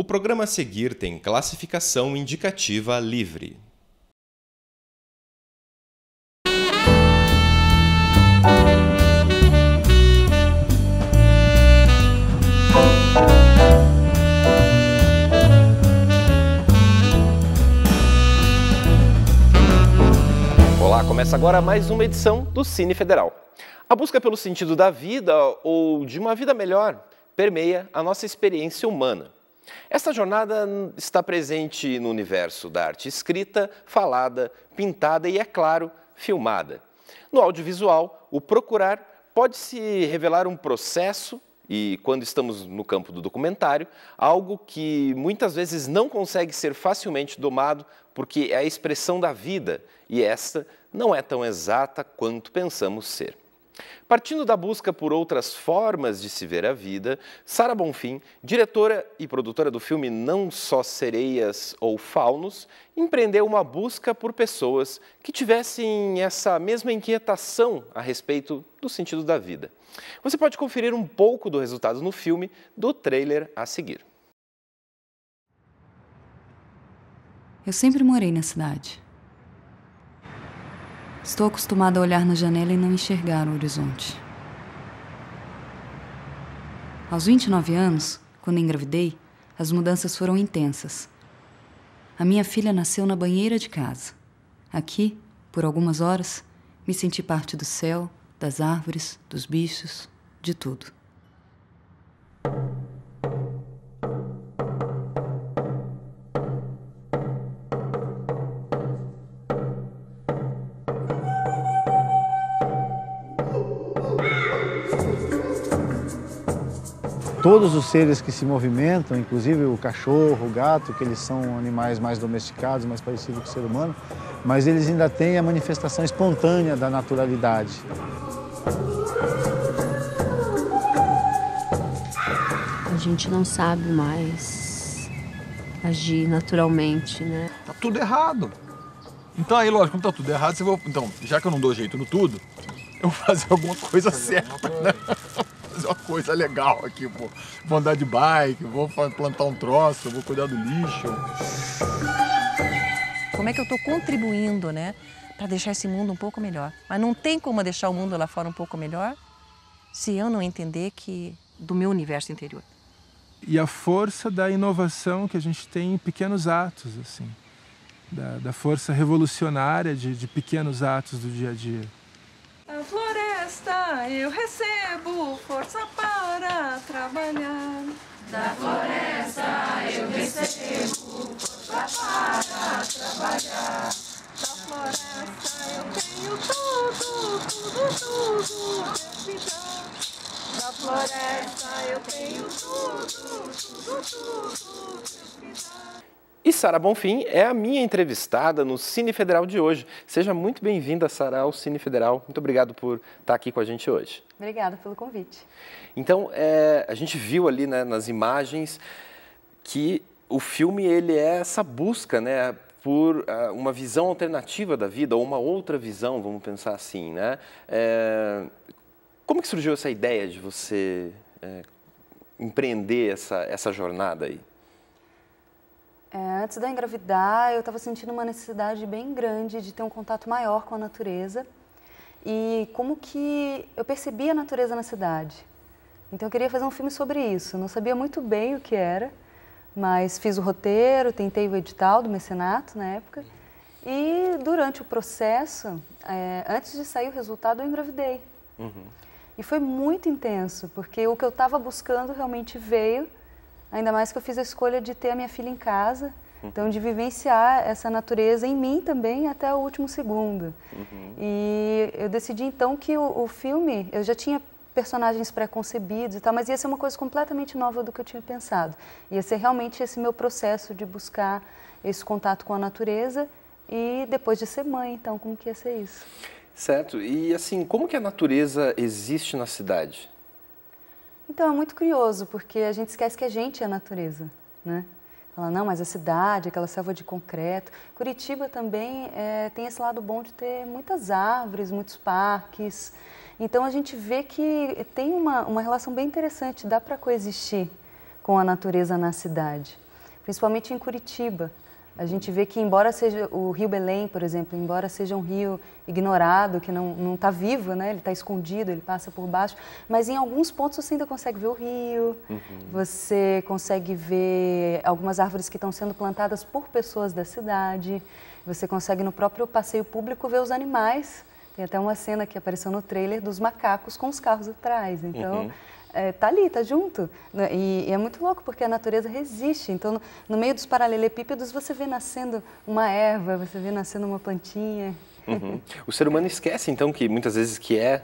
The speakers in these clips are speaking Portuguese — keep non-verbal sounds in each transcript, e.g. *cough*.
O programa a seguir tem classificação indicativa livre. Olá, começa agora mais uma edição do Cine Federal. A busca pelo sentido da vida ou de uma vida melhor permeia a nossa experiência humana. Esta jornada está presente no universo da arte escrita, falada, pintada e, é claro, filmada. No audiovisual, o procurar pode se revelar um processo e, quando estamos no campo do documentário, algo que muitas vezes não consegue ser facilmente domado porque é a expressão da vida e esta não é tão exata quanto pensamos ser. Partindo da busca por outras formas de se ver a vida, Sara Bonfim, diretora e produtora do filme Não Só Sereias ou Faunos, empreendeu uma busca por pessoas que tivessem essa mesma inquietação a respeito do sentido da vida. Você pode conferir um pouco do resultado no filme do trailer a seguir. Eu sempre morei na cidade. Estou acostumada a olhar na janela e não enxergar o horizonte. Aos 29 anos, quando engravidei, as mudanças foram intensas. A minha filha nasceu na banheira de casa. Aqui, por algumas horas, me senti parte do céu, das árvores, dos bichos, de tudo. Todos os seres que se movimentam, inclusive o cachorro, o gato, que eles são animais mais domesticados, mais parecidos com o ser humano, mas eles ainda têm a manifestação espontânea da naturalidade. A gente não sabe mais agir naturalmente, né? Tá tudo errado. Então aí, lógico, como tá tudo errado, você vai... Então, já que eu não dou jeito no tudo, eu vou fazer alguma coisa *laughs* certa, né? Fazer uma coisa legal aqui, pô. Vou andar de bike, vou plantar um troço, vou cuidar do lixo. Como é que eu estou contribuindo, né, para deixar esse mundo um pouco melhor? Mas não tem como deixar o mundo lá fora um pouco melhor se eu não entender que do meu universo interior. E a força da inovação que a gente tem em pequenos atos, assim, da, da força revolucionária de, de pequenos atos do dia a dia. Eu recebo força para trabalhar. Da floresta eu recebo força para trabalhar. Da floresta eu tenho tudo, tudo, tudo, dá. Da floresta eu tenho tudo, tudo, tudo, dá. E Sara Bonfim é a minha entrevistada no Cine Federal de hoje. Seja muito bem-vinda, Sara, ao Cine Federal. Muito obrigado por estar aqui com a gente hoje. Obrigada pelo convite. Então, é, a gente viu ali né, nas imagens que o filme ele é essa busca, né, por uh, uma visão alternativa da vida ou uma outra visão, vamos pensar assim, né? É, como que surgiu essa ideia de você é, empreender essa, essa jornada aí? É, antes da engravidar, eu estava sentindo uma necessidade bem grande de ter um contato maior com a natureza e como que eu percebia a natureza na cidade. Então eu queria fazer um filme sobre isso. Não sabia muito bem o que era, mas fiz o roteiro, tentei o edital do mecenato na época e durante o processo, é, antes de sair o resultado, eu engravidei. Uhum. E foi muito intenso, porque o que eu estava buscando realmente veio Ainda mais que eu fiz a escolha de ter a minha filha em casa, então de vivenciar essa natureza em mim também até o último segundo. Uhum. E eu decidi então que o, o filme, eu já tinha personagens pré-concebidos e tal, mas ia ser uma coisa completamente nova do que eu tinha pensado. Ia ser realmente esse meu processo de buscar esse contato com a natureza e depois de ser mãe, então como que ia ser isso? Certo. E assim, como que a natureza existe na cidade? Então, é muito curioso, porque a gente esquece que a gente é a natureza, né? Fala, não, mas a cidade, aquela selva de concreto. Curitiba também é, tem esse lado bom de ter muitas árvores, muitos parques. Então, a gente vê que tem uma, uma relação bem interessante, dá para coexistir com a natureza na cidade. principalmente em Curitiba. A gente vê que, embora seja o Rio Belém, por exemplo, embora seja um rio ignorado, que não está vivo, né? ele está escondido, ele passa por baixo, mas em alguns pontos você ainda consegue ver o rio, uhum. você consegue ver algumas árvores que estão sendo plantadas por pessoas da cidade, você consegue no próprio passeio público ver os animais. Tem até uma cena que apareceu no trailer dos macacos com os carros atrás. Então, uhum é, tá ali, tá junto. Né? E, e, é muito louco porque a natureza resiste. Então, no, no, meio dos paralelepípedos, você vê nascendo uma erva, você vê nascendo uma plantinha. Uhum. O ser humano esquece, então, que muitas vezes que é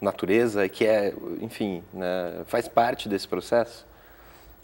natureza, que é, enfim, né, faz parte desse processo?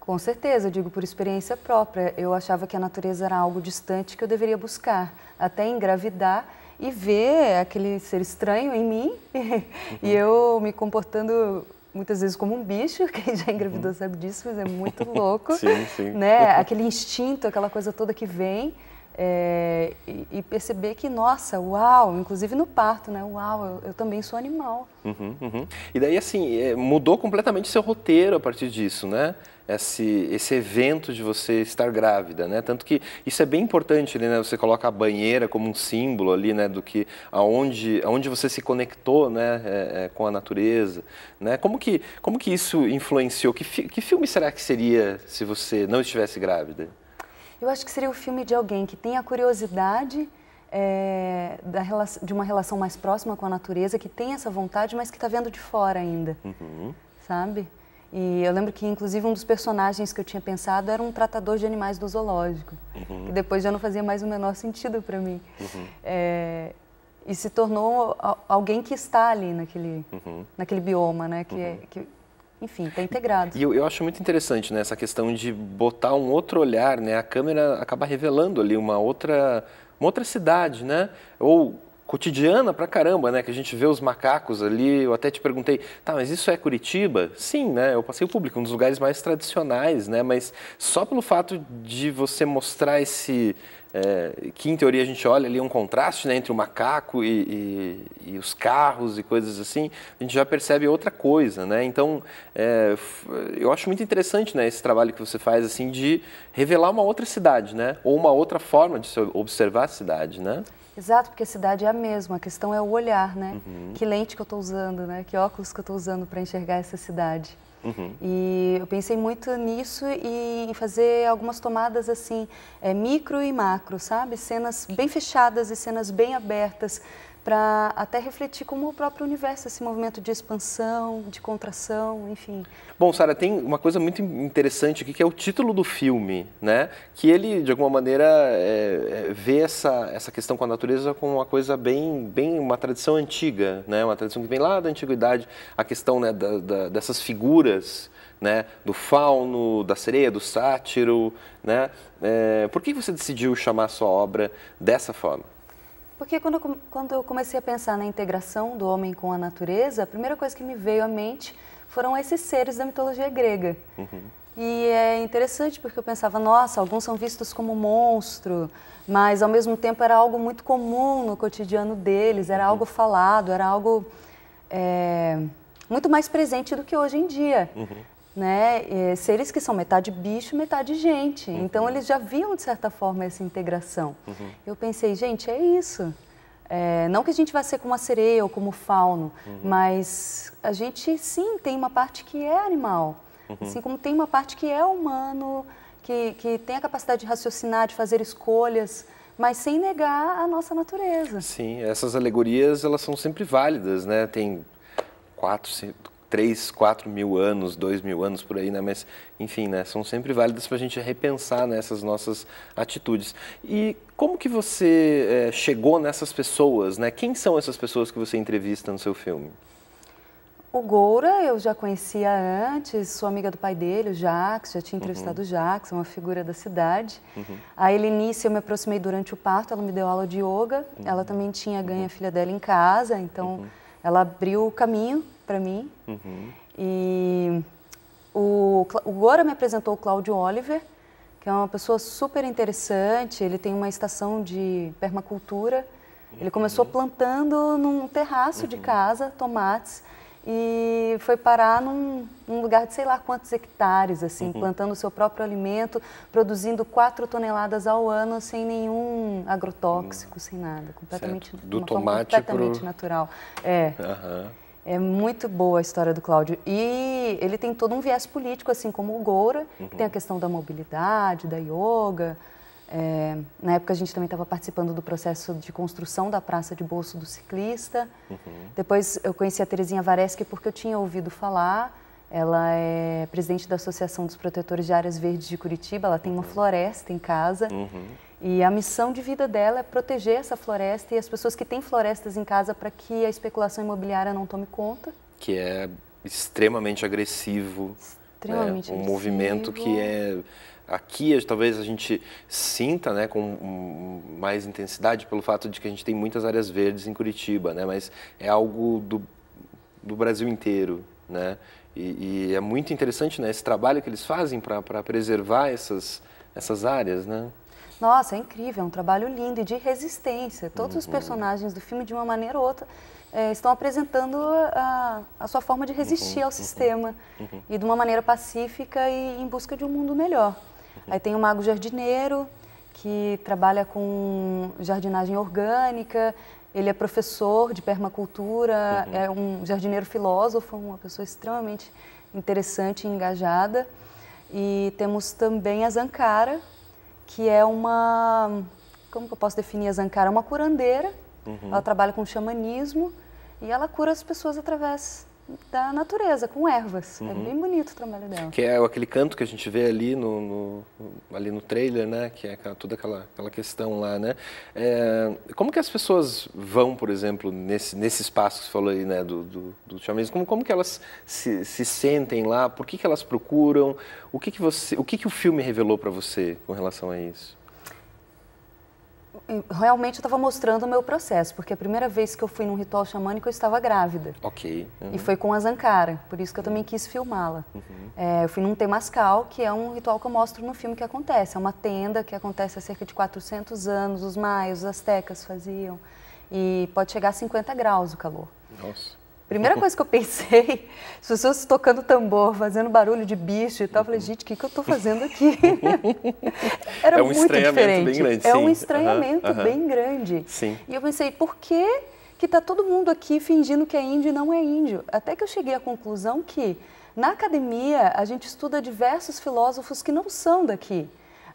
Com certeza, eu digo por experiência própria. Eu achava que a natureza era algo distante que eu deveria buscar, até engravidar e ver aquele ser estranho em mim *laughs* uhum. e eu me comportando muitas vezes como um bicho, *laughs* quem já engravidou uhum. sabe disso, mas é *laughs* muito louco, sim, sim. né? Aquele instinto, aquela coisa toda que vem é, e, e, perceber que, nossa, uau, inclusive no parto, né? Uau, eu, eu também sou animal. Uhum, uhum. E daí, assim, é, mudou completamente seu roteiro a partir disso, né? Esse, esse evento de você estar grávida, né? Tanto que isso é bem importante, né? Você coloca a banheira como um símbolo ali, né? Do que aonde, aonde você se conectou, né? É, é, com a natureza, né? Como que, como que isso influenciou? Que, que filme será que seria se você não estivesse grávida? Eu acho que seria o filme de alguém que tem a curiosidade é, da, de uma relação mais próxima com a natureza, que tem essa vontade, mas que está vendo de fora ainda, uhum. sabe? E eu lembro que, inclusive, um dos personagens que eu tinha pensado era um tratador de animais do zoológico, uhum. que depois já não fazia mais o menor sentido para mim. Uhum. É, e se tornou alguém que está ali naquele, uhum. naquele bioma, né? Que, é, que enfim, está integrado. E eu, eu, acho muito interessante né, essa questão de botar um outro olhar, né? A câmera acaba revelando ali uma outra, uma outra cidade, né? Ou cotidiana pra caramba, né? Que a gente vê os macacos ali. Eu até te perguntei, tá, mas isso é Curitiba? Sim, né? Eu passei o público, um dos lugares mais tradicionais, né? Mas só pelo fato de você mostrar esse é, que em teoria a gente olha ali um contraste né, entre o macaco e, e, e, os carros e coisas assim, a gente já percebe outra coisa, né? Então, é, eu acho muito interessante né, esse trabalho que você faz assim de revelar uma outra cidade, né? Ou uma outra forma de se observar a cidade, né? Exato, porque a cidade é a mesma, a questão é o olhar, né? Uhum. Que lente que eu estou usando, né? Que óculos que eu estou usando para enxergar essa cidade. Uhum. E eu pensei muito nisso e em fazer algumas tomadas assim, é, micro e macro, sabe? Cenas bem fechadas e cenas bem abertas, para até refletir como o próprio universo, esse movimento de expansão, de contração, enfim. Bom, Sara, tem uma coisa muito interessante aqui que é o título do filme, né? Que ele, de alguma maneira, é, é, vê essa, essa questão com a natureza como uma coisa bem, bem uma tradição antiga, né? Uma tradição que vem lá da antiguidade, a questão né, da, da, dessas figuras né, do fauno, da sereia, do sátiro, né? É, por que você decidiu chamar a sua obra dessa forma? Porque quando eu, quando eu comecei a pensar na integração do homem com a natureza, a primeira coisa que me veio à mente foram esses seres da mitologia grega. Uhum. E é interessante porque eu pensava, nossa, alguns são vistos como monstro, mas ao mesmo tempo era algo muito comum no cotidiano deles, era uhum. algo falado, era algo é, muito mais presente do que hoje em dia. Uhum né? E seres que são metade bicho, metade gente. Uhum. Então eles já viam de certa forma essa integração. Uhum. Eu pensei, gente, é isso. É, não que a gente vá ser como a sereia ou como o fauno, uhum. mas a gente sim tem uma parte que é animal, uhum. assim como tem uma parte que é humano, que, que tem a capacidade de raciocinar, de fazer escolhas, mas sem negar a nossa natureza. Sim, essas alegorias elas são sempre válidas, né? Tem quatro, cinco, 3, 4 mil anos, 2 mil anos por aí, né? Mas, enfim, né? São sempre válidas para a gente repensar nessas nossas atitudes. E como que você é, chegou nessas pessoas, né? Quem são essas pessoas que você entrevista no seu filme? O Goura eu já conhecia antes, sou amiga do pai dele, o Jax, já tinha entrevistado uhum. o Jax, uma figura da cidade. Uhum. A Elinice eu me aproximei durante o parto, ela me deu aula de yoga, uhum. ela também tinha ganho a uhum. filha dela em casa, então uhum. ela abriu o caminho para mim. Uhum. E o, o Gora me apresentou o Cláudio Oliver, que é uma pessoa super interessante. Ele tem uma estação de permacultura. Ele começou uhum. plantando num terraço uhum. de casa tomates e foi parar num, num, lugar de sei lá quantos hectares, assim, uhum. plantando o seu próprio alimento, produzindo 4 toneladas ao ano sem nenhum agrotóxico, uhum. sem nada, completamente do tomate completamente pro... natural. É. Uhum. É muito boa a história do Cláudio. E ele tem todo um viés político, assim como o Goura, que tem a questão da mobilidade, da yoga, é, na época a gente também estava participando do processo de construção da praça de bolso do ciclista. Uhum. Depois eu conheci a Terezinha Vareschi porque eu tinha ouvido falar. Ela é presidente da Associação dos Protetores de Áreas Verdes de Curitiba. Ela tem uma floresta em casa. Uhum. E a missão de vida dela é proteger essa floresta e as pessoas que têm florestas em casa para que a especulação imobiliária não tome conta. Que é extremamente agressivo. Extremamente né? um agressivo. movimento que é aqui talvez a gente sinta né, com mais intensidade pelo fato de que a gente tem muitas áreas verdes em Curitiba, né, mas é algo do, do Brasil inteiro. Né, e, e, é muito interessante né, esse trabalho que eles fazem para preservar essas, essas áreas. Né. Nossa, é incrível, é um trabalho lindo e de resistência. Todos uhum. os personagens do filme, de uma maneira ou outra, é, estão apresentando a, a, sua forma de resistir uhum. ao sistema uhum. e de uma maneira pacífica e em busca de um mundo melhor. Aí tem o Mago Jardineiro, que trabalha com jardinagem orgânica, ele é professor de permacultura, uhum. é um jardineiro filósofo, uma pessoa extremamente interessante e engajada. E temos também a Zankara, que é uma. Como que eu posso definir a Zankara? Uma curandeira. Uhum. Ela trabalha com xamanismo e ela cura as pessoas através da natureza, com ervas. É uhum. É bem bonito o trabalho dela. Que é aquele canto que a gente vê ali no, no ali no trailer, né? Que é toda aquela, aquela questão lá, né? É, como que as pessoas vão, por exemplo, nesse, nesse espaço que você falou aí, né? Do, do, do como, como que elas se, se sentem lá? Por que, que elas procuram? O que, que, você, o que, que o filme revelou para você com relação a isso? Realmente eu estava mostrando o meu processo, porque a primeira vez que eu fui num ritual xamânico eu estava grávida. Ok. Uhum. E foi com a Zankara, por isso que eu também quis filmá-la. Uhum. É, eu fui num temascal, que é um ritual que eu mostro no filme que acontece. É uma tenda que acontece há cerca de 400 anos, os maios, os astecas faziam. E pode chegar a 50 graus o calor. Nossa. Primeira coisa que eu pensei, *laughs* as pessoas tocando tambor, fazendo barulho de bicho e tal, eu falei, gente, o que, que eu estou fazendo aqui? *laughs* Era é um muito estranhamento diferente. bem grande. É sim. um estranhamento uhum, uhum. bem grande. Sim. E eu pensei, por que que está todo mundo aqui fingindo que é índio e não é índio? Até que eu cheguei à conclusão que na academia a gente estuda diversos filósofos que não são daqui.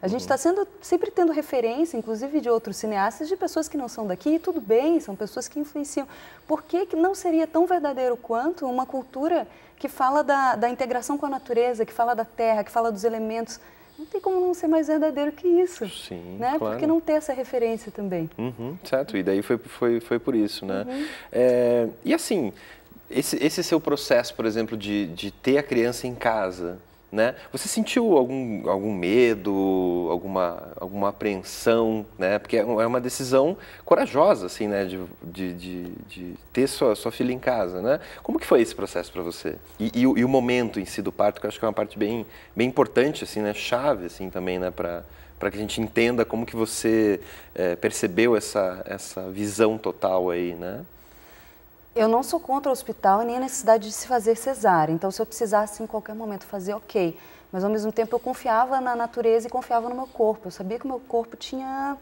A gente está sempre tendo referência, inclusive de outros cineastas, de pessoas que não são daqui, e tudo bem, são pessoas que influenciam. Por que, que não seria tão verdadeiro quanto uma cultura que fala da, da integração com a natureza, que fala da terra, que fala dos elementos? Não tem como não ser mais verdadeiro que isso. Sim, né? claro. Porque não ter essa referência também. Uhum, certo, e daí foi, foi, foi por isso, né? Uhum. É, e assim, esse, esse seu processo, por exemplo, de, de ter a criança em casa, né? Você sentiu algum, algum medo, alguma, alguma apreensão, né? Porque é uma decisão corajosa, assim, né? De, de, de, de ter sua, sua filha em casa, né? Como que foi esse processo para você? E, e, e, o momento em si do parto, que eu acho que é uma parte bem, bem importante, assim, né? Chave, assim, também, né? Para para que a gente entenda como que você é, percebeu essa, essa visão total aí, né? Eu não sou contra o hospital e nem a necessidade de se fazer cesárea. Então, se eu precisasse em qualquer momento fazer, ok. Mas, ao mesmo tempo, eu confiava na natureza e confiava no meu corpo. Eu sabia que o meu corpo tinha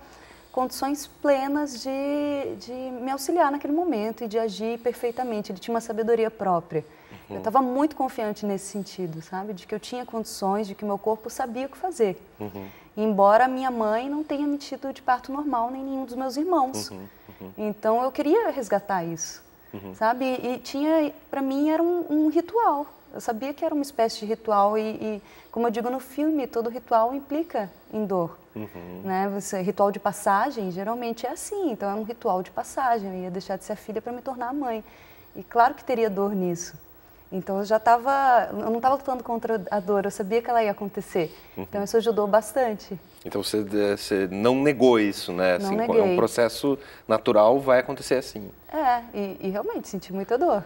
condições plenas de, de me auxiliar naquele momento e de agir perfeitamente. Ele tinha uma sabedoria própria. Uhum. Eu estava muito confiante nesse sentido, sabe? De que eu tinha condições, de que o meu corpo sabia o que fazer. Uhum. Embora minha mãe não tenha me tido de parto normal, nem nenhum dos meus irmãos. Uhum. uhum. Então, eu queria resgatar isso uhum. sabe? E, tinha, para mim, era um, um, ritual. Eu sabia que era uma espécie de ritual e, e, como eu digo no filme, todo ritual implica em dor. Uhum. Né? Você, ritual de passagem geralmente é assim, então é um ritual de passagem. Eu ia deixar de ser filha para me tornar mãe. E claro que teria dor nisso. Então eu já estava, eu não estava lutando contra a dor, eu sabia que ela ia acontecer. Uhum. Então isso ajudou bastante. Então você, você não negou isso, né? Não assim, neguei. É um processo natural, vai acontecer assim. É, e, e realmente senti muita dor.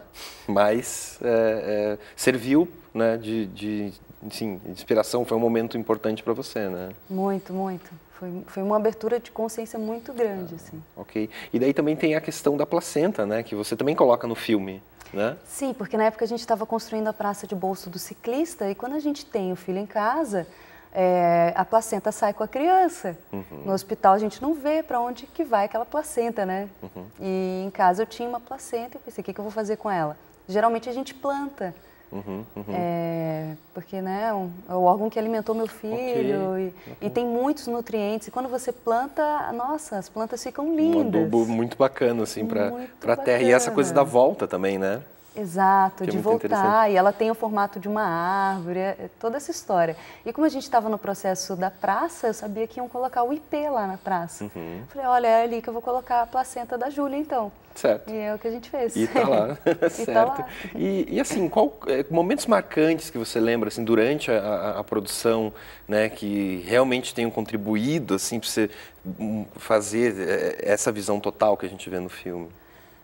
Mas é, é, serviu, né? De, de, sim, inspiração, foi um momento importante para você, né? Muito, muito. Foi, foi uma abertura de consciência muito grande, ah, assim. Ok. E daí também tem a questão da placenta, né? Que você também coloca no filme. Né? Sim, porque na época a gente estava construindo a praça de bolso do ciclista e quando a gente tem o filho em casa, é, a placenta sai com a criança. Uhum. No hospital a gente não vê para onde que vai aquela placenta, né? Uhum. E em casa eu tinha uma placenta e pensei, o que, que eu vou fazer com ela? Geralmente a gente planta. Uhum, uhum. É, porque né, é o órgão que alimentou meu filho okay. e, e, tem muitos nutrientes. E quando você planta, nossa, as plantas ficam lindas. Um adubo muito bacana assim para a terra. E essa coisa da volta também, né? Exato, é de é voltar. E ela tem o formato de uma árvore, é, toda essa história. E como a gente estava no processo da praça, eu sabia que iam colocar o IP lá na praça. Uhum. Falei, olha, é ali que eu vou colocar a placenta da Júlia, então. Certo. E é o que a gente fez. E tá lá, *laughs* *laughs* certo. Tá lá. E, e, assim, qual, é, momentos marcantes que você lembra, assim, durante a, a, a produção, né, que realmente tenham contribuído, assim, para você hum, fazer é, essa visão total que a gente vê no filme?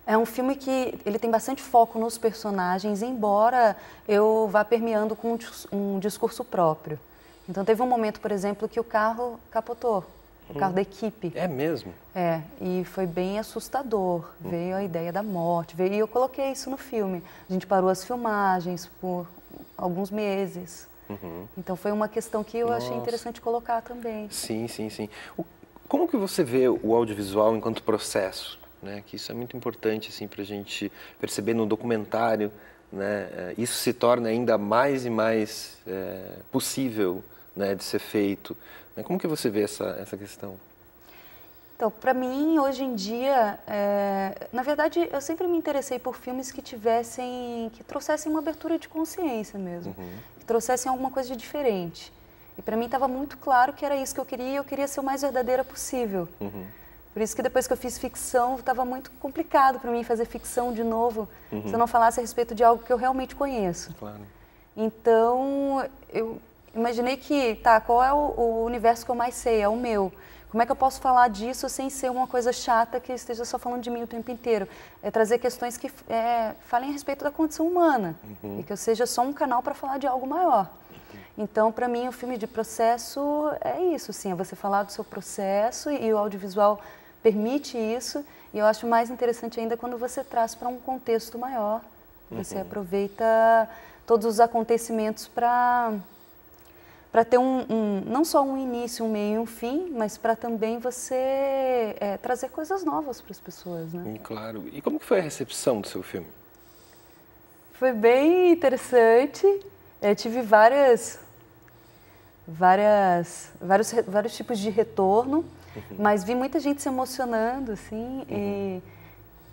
É um filme que ele tem bastante foco nos personagens, embora eu vá permeando com um discurso próprio. Então teve um momento, por exemplo, que o carro capotou, o carro hum. da equipe. É mesmo? É, e foi bem assustador. Hum. Veio a ideia da morte, veio, e eu coloquei isso no filme. A gente parou as filmagens por alguns meses. Uhum. Então foi uma questão que eu Nossa. achei interessante colocar também. Sim, sim, sim. O, como que você vê o audiovisual enquanto processo? Né? Que isso é muito importante assim para a gente perceber no documentário, né? É, isso se torna ainda mais e mais é, possível, né, de ser feito. Né? Como que você vê essa essa questão? Então, para mim, hoje em dia, é, na verdade, eu sempre me interessei por filmes que tivessem, que trouxessem uma abertura de consciência mesmo, uhum. que trouxessem alguma coisa de diferente. E para mim estava muito claro que era isso que eu queria, e eu queria ser o mais verdadeira possível. Uhum. Por isso que depois que eu fiz ficção, estava muito complicado para mim fazer ficção de novo, uhum. se eu não falasse a respeito de algo que eu realmente conheço. Claro. Então, eu imaginei que, tá, qual é o, o, universo que eu mais sei? É o meu. Como é que eu posso falar disso sem ser uma coisa chata que esteja só falando de mim o tempo inteiro? É trazer questões que é, falem a respeito da condição humana uhum. e que eu seja só um canal para falar de algo maior. Então, para mim, o filme de processo é isso, sim, é você falar do seu processo e, e o audiovisual permite isso. E eu acho mais interessante ainda quando você traz para um contexto maior. Você uhum. aproveita todos os acontecimentos para para ter um, um, não só um início, um meio e um fim, mas para também você é, trazer coisas novas para as pessoas, né? Claro. E como que foi a recepção do seu filme? Foi bem interessante. Eu tive várias, várias, vários, vários tipos de retorno. Uhum. Mas vi muita gente se emocionando, assim, uhum. e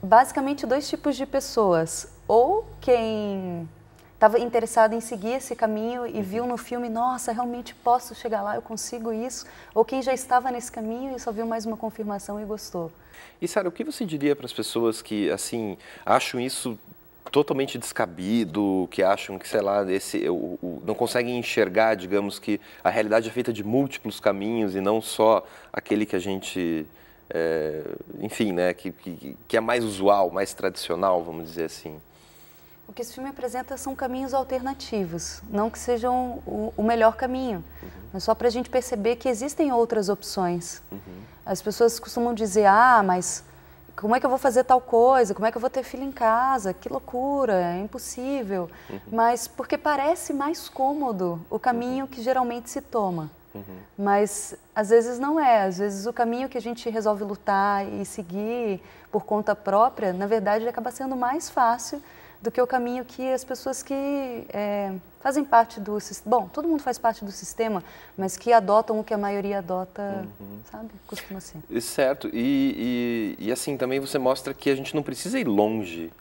basicamente dois tipos de pessoas. Ou quem estava interessado em seguir esse caminho e viu no filme, nossa, realmente posso chegar lá, eu consigo isso. Ou quem já estava nesse caminho e só viu mais uma confirmação e gostou. E Sara, o que você diria para as pessoas que, assim, acham isso totalmente descabido, que acham que, sei lá, esse, o, o, não conseguem enxergar, digamos, que a realidade é feita de múltiplos caminhos e não só aquele que a gente, é, enfim, né, que, que, que, é mais usual, mais tradicional, vamos dizer assim. O que esse filme apresenta são caminhos alternativos, não que sejam o, o melhor caminho, uhum. mas só para a gente perceber que existem outras opções. Uhum. As pessoas costumam dizer, ah, mas como é que eu vou fazer tal coisa? Como é que eu vou ter filho em casa? Que loucura, é impossível. Uhum. Mas porque parece mais cômodo o caminho uhum. que geralmente se toma. Uhum. Mas às vezes não é. Às vezes o caminho que a gente resolve lutar e seguir por conta própria, na verdade, acaba sendo mais fácil do que o caminho que as pessoas que é, fazem parte do sistema. Bom, todo mundo faz parte do sistema, mas que adotam o que a maioria adota, uhum. sabe? Costuma ser. Certo. E, e, e, assim, também você mostra que a gente não precisa ir longe,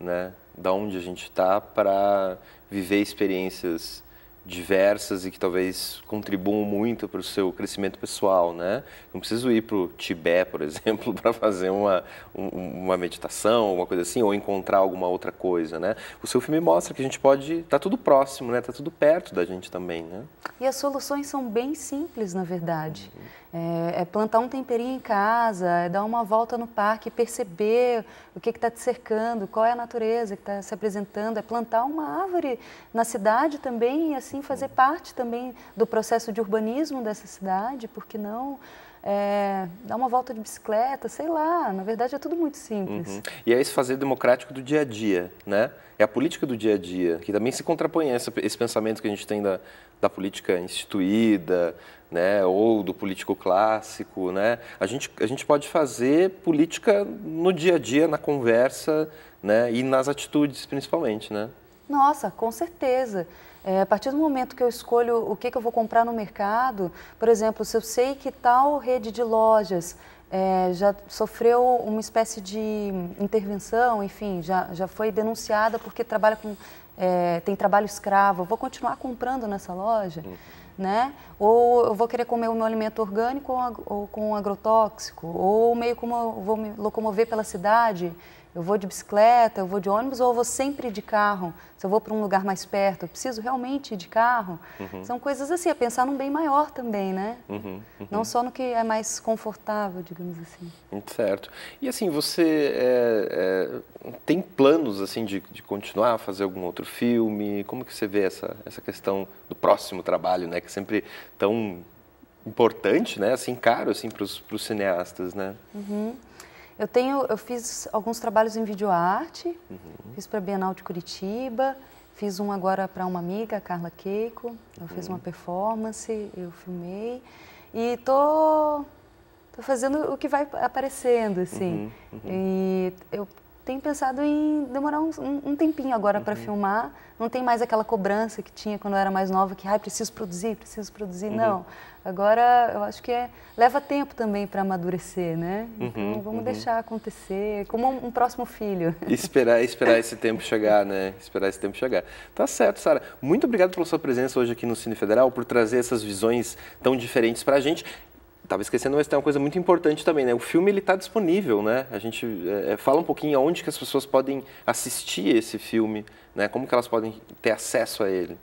né? Da onde a gente está para viver experiências diversas e que talvez contribuam muito para o seu crescimento pessoal, né? Não preciso ir para o Tibete, por *laughs* exemplo, para fazer uma, uma meditação, uma coisa assim, ou encontrar alguma outra coisa, né? O seu filme mostra que a gente pode, tá tudo próximo, né? Tá tudo perto da gente também, né? E as soluções são bem simples, na verdade. Uhum. É, é, plantar um temperinho em casa, é dar uma volta no parque, perceber o que está te cercando, qual é a natureza que está se apresentando, é plantar uma árvore na cidade também e assim fazer parte também do processo de urbanismo dessa cidade, porque não é, dar uma volta de bicicleta, sei lá. Na verdade é tudo muito simples. Uhum. E é esse fazer democrático do dia a dia, né? É a política do dia a dia, que também se contrapõe a esse, esse pensamento que a gente tem da, da política instituída, né, ou do político clássico, né? A gente, a gente pode fazer política no dia a dia, na conversa, né, e nas atitudes principalmente, né? Nossa, com certeza. É, a partir do momento que eu escolho o que, que eu vou comprar no mercado, por exemplo, se eu sei que tal rede de lojas é, já sofreu uma espécie de intervenção, enfim, já, já foi denunciada porque trabalha com, é, tem trabalho escravo, vou continuar comprando nessa loja, uhum. Né? Ou eu vou querer comer o meu alimento orgânico ou, com agrotóxico, ou meio como eu vou me locomover pela cidade, eu vou de bicicleta, eu vou de ônibus ou eu vou sempre de carro? Se eu vou para um lugar mais perto, eu preciso realmente ir de carro? Uhum. São coisas assim, é pensar num bem maior também, né? Uhum, uhum. Não só no que é mais confortável, digamos assim. Certo. E assim, você é, é, tem planos assim de, de, continuar a fazer algum outro filme? Como que você vê essa, essa questão do próximo trabalho, né? Que é sempre tão importante, né? Assim, caro assim, para os cineastas, né? Uhum. Eu tenho, eu fiz alguns trabalhos em videoarte, uhum. fiz para a Bienal de Curitiba, fiz um agora para uma amiga, Carla Keiko, ela uhum. fez uma performance, eu filmei e tô, tô fazendo o que vai aparecendo, assim. Uhum. uhum. E eu tenho pensado em demorar um, um tempinho agora para uhum. filmar. Não tem mais aquela cobrança que tinha quando eu era mais nova, que, ai, preciso produzir, preciso produzir. Uhum. Não. Agora, eu acho que é, leva tempo também para amadurecer, né? Uhum, então, vamos uhum. deixar acontecer, como um, um, próximo filho. Esperar, esperar esse tempo chegar, né? Esperar esse tempo chegar. Tá certo, Sara. Muito obrigado pela sua presença hoje aqui no Cine Federal, por trazer essas visões tão diferentes para a gente. Estava esquecendo, mas tem uma coisa muito importante também, né? O filme ele está disponível, né? A gente é, é, fala um pouquinho aonde que as pessoas podem assistir esse filme, né? Como que elas podem ter acesso a ele.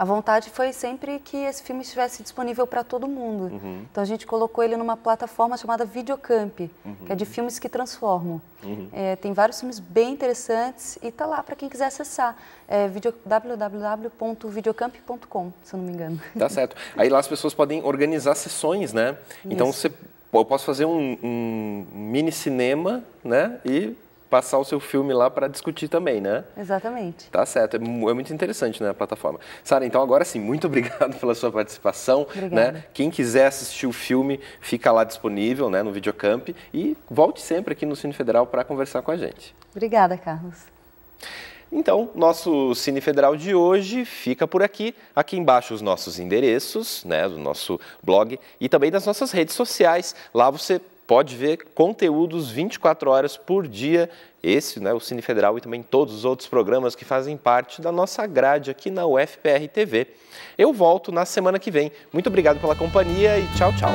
A vontade foi sempre que esse filme estivesse disponível para todo mundo. Uhum. Então a gente colocou ele numa plataforma chamada Videocamp, uhum. que é de filmes que transformam. Uhum. É, tem vários filmes bem interessantes e está lá para quem quiser acessar. É video, www.videocamp.com, se eu não me engano. Tá certo. Aí lá as pessoas podem organizar sessões, né? Então Isso. Então você, eu posso fazer um, um mini cinema, né? E passar o seu filme lá para discutir também, né? Exatamente. Tá certo, é, é muito interessante né, a plataforma. Sara, então agora sim, muito *laughs* obrigado pela sua participação. Obrigada. Né? Quem quiser assistir o filme, fica lá disponível né, no Videocamp e volte sempre aqui no Cine Federal para conversar com a gente. Obrigada, Carlos. Então, nosso Cine Federal de hoje fica por aqui. Aqui embaixo os nossos endereços, né, do nosso blog e também das nossas redes sociais. Lá você pode ver conteúdos 24 horas por dia. Esse, né, o Cine Federal e também todos os outros programas que fazem parte da nossa grade aqui na UFPR TV. Eu volto na semana que vem. Muito obrigado pela companhia e tchau, tchau.